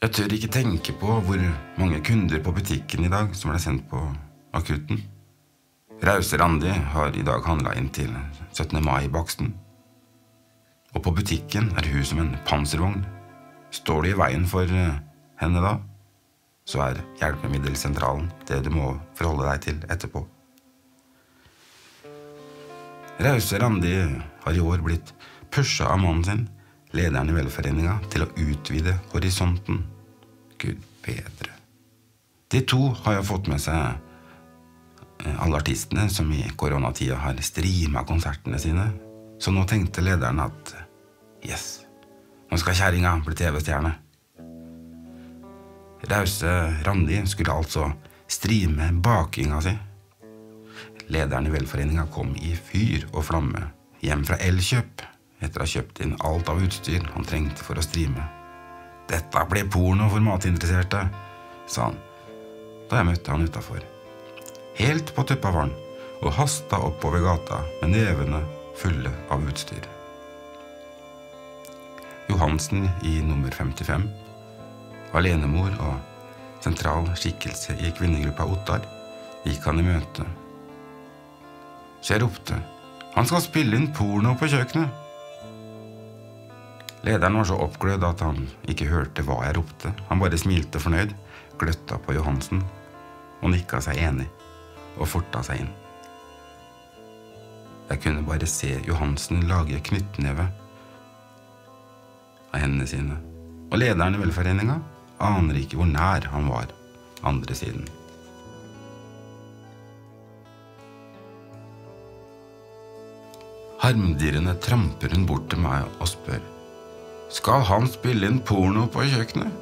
Jeg tør ikke tenke på hvor mange kunder på butikken i dag som ble sendt på akutten. Rause Randi har i dag handla inn til 17. mai-baksten. Og på butikken er hun som en panservogn. Står du i veien for eh, henne da, så er hjelpemiddelsentralen det du må forholde deg til etterpå. Rause Randi har i år blitt pusha av mannen sin, lederen i velforeninga, til å utvide horisonten. Gud bedre. De to har jo fått med seg Eh, alle artistene som i koronatida har streama konsertene sine. Så nå tenkte lederen at yes, nå skal kjerringa bli TV-stjerne. Rause Randi skulle altså streame bakinga si. Lederen i velforeninga kom i fyr og flamme hjem fra Elkjøp etter å ha kjøpt inn alt av utstyr han trengte for å streame. Dette ble porno for matinteresserte, sa han da jeg møtte han utafor helt på tuppa var han, og hasta oppover gata med nevene fulle av utstyr. Johansen i nummer 55, alenemor og sentral skikkelse i kvinnegruppa Ottar, gikk han i møte. Så jeg ropte han skal spille inn porno på kjøkkenet. Lederen var så oppglødd at han ikke hørte hva jeg ropte. Han bare smilte fornøyd, gløtta på Johansen og nikka seg enig og forta seg inn. Jeg kunne bare se Johansen lage knyttneve av hendene sine, og lederen i velforeninga aner ikke hvor nær han var andre siden. Harmdirrende tramper hun bort til meg og spør Skal han spille inn porno på kjøkkenet?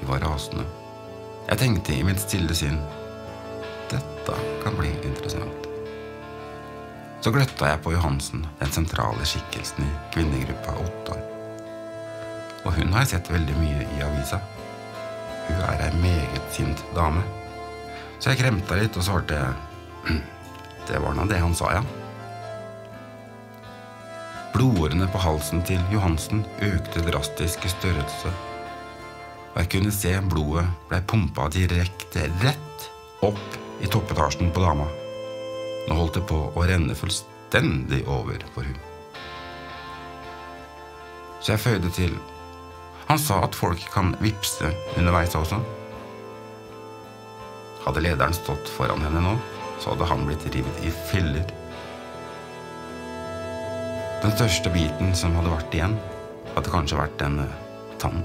Vi var rasende. Jeg tenkte i mitt stille sinn dette kan bli interessant. Så gløtta jeg på Johansen, den sentrale skikkelsen i kvinnegruppa Ottar. Og hun har jeg sett veldig mye i avisa. Hun er ei meget sint dame. Så jeg kremta litt og svarte det var nå det han sa, ja. Blodårene på halsen til Johansen økte drastisk i størrelse, og jeg kunne se blodet blei pumpa direkte rett opp i toppetasjen på dama. Nå holdt det på å renne fullstendig over for hun. Så jeg føyde til. Han sa at folk kan vippse underveis også. Hadde lederen stått foran henne nå, så hadde han blitt revet i filler. Den største biten som hadde vært igjen, hadde kanskje vært en eh, tann.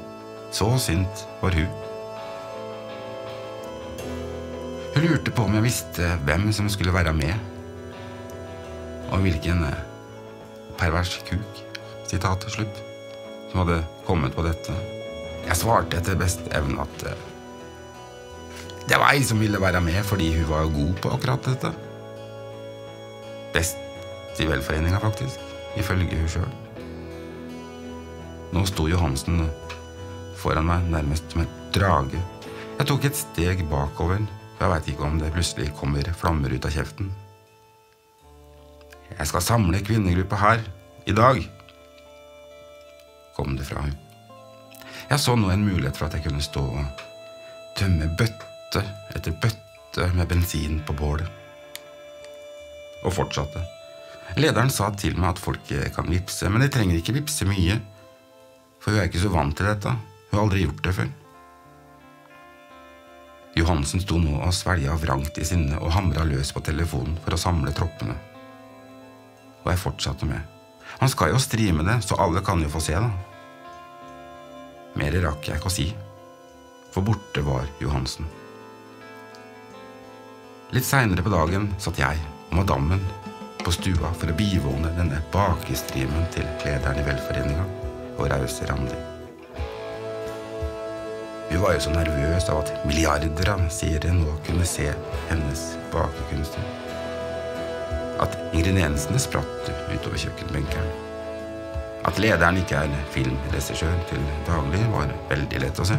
Så sint var hun. Hun lurte på om jeg visste hvem som skulle være med, og hvilken eh, pervers kuk, sitat til slutt, som hadde kommet på dette. Jeg svarte etter beste evne at eh, det var ei som ville være med fordi hun var god på akkurat dette. Best i velforeninga, faktisk, ifølge hun sjøl. Nå sto Johansen foran meg nærmest som en drage. Jeg tok et steg bakover for jeg veit ikke om det plutselig kommer flammer ut av kjeften. Jeg skal samle kvinnegruppa her, i dag, kom det fra hun. Jeg så nå en mulighet for at jeg kunne stå og tømme bøtte etter bøtte med bensin på bålet. Og fortsatte. Lederen sa til meg at folk kan vippse, men de trenger ikke vippse mye, for hun er ikke så vant til dette. Hun har aldri gjort det før. Johansen sto nå og svelga vrangt i sinne og hamra løs på telefonen for å samle troppene. Og jeg fortsatte med. Han skal jo streame det, så alle kan jo få se, da. Mer rakk jeg ikke å si, for borte var Johansen. Litt seinere på dagen satt jeg og madammen på stua for å bivåne denne bakestrimen til lederen i velforeninga og rause Randi. Hun var jo så nervøs av at milliarder av seere nå kunne se hennes bakekunster. At ingrediensene spratt utover kjøkkenbenken. At lederen ikke er filmregissør til daglig, var veldig lett å se.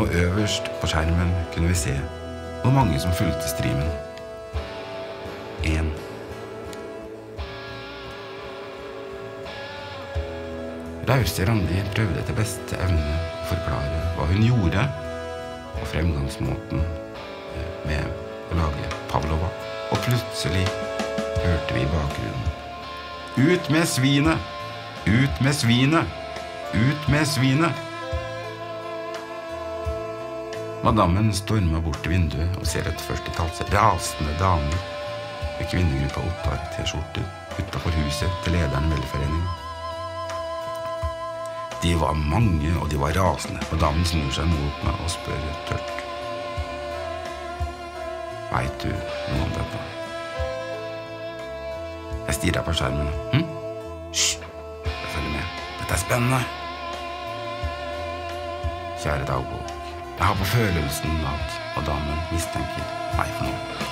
Og øverst på skjermen kunne vi se hvor mange som fulgte streamen. Rause Randi prøvde etter beste evne å forklare hva hun gjorde, og fremgangsmåten eh, med å lage pavlova. Og plutselig hørte vi i bakgrunnen Ut med svinet! Ut med svinet! Ut med svinet! Madammen stormer bort til vinduet og ser et førstetalls rasende damer med kvinnegruppa Ottar T-skjorte utafor huset til lederen i velforeninga. De var mange, og de var rasende. Og damen snur seg mot meg og spør tørt. Veit du noe om dette? Jeg stirrer på skjermen. Hm? Hysj! Jeg følger med. Dette er spennende. Kjære dagbok. Jeg har på følelsen at damen mistenker meg for noe.